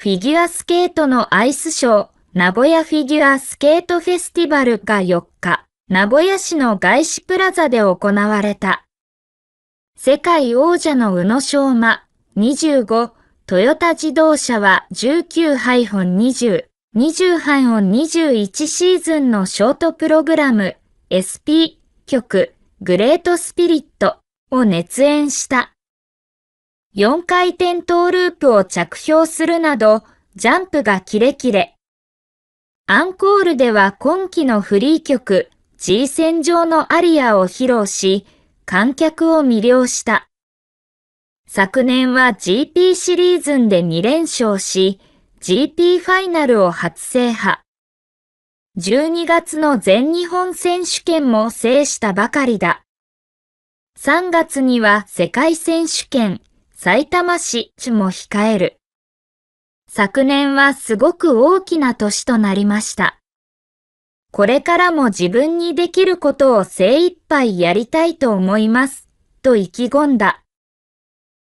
フィギュアスケートのアイスショー、名古屋フィギュアスケートフェスティバルが4日、名古屋市の外資プラザで行われた。世界王者の宇野昌磨25、トヨタ自動車は19-20、20-21シーズンのショートプログラム SP 曲グレートスピリットを熱演した。4回転トーループを着氷するなど、ジャンプがキレキレ。アンコールでは今季のフリー曲 G 戦場のアリアを披露し、観客を魅了した。昨年は GP シリーズンで2連勝し、GP ファイナルを初制覇。12月の全日本選手権も制したばかりだ。3月には世界選手権埼玉市も控える。昨年はすごく大きな年となりました。これからも自分にできることを精一杯やりたいと思います、と意気込んだ。